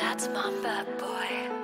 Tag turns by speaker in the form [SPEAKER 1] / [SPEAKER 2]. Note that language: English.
[SPEAKER 1] That's Mamba Boy.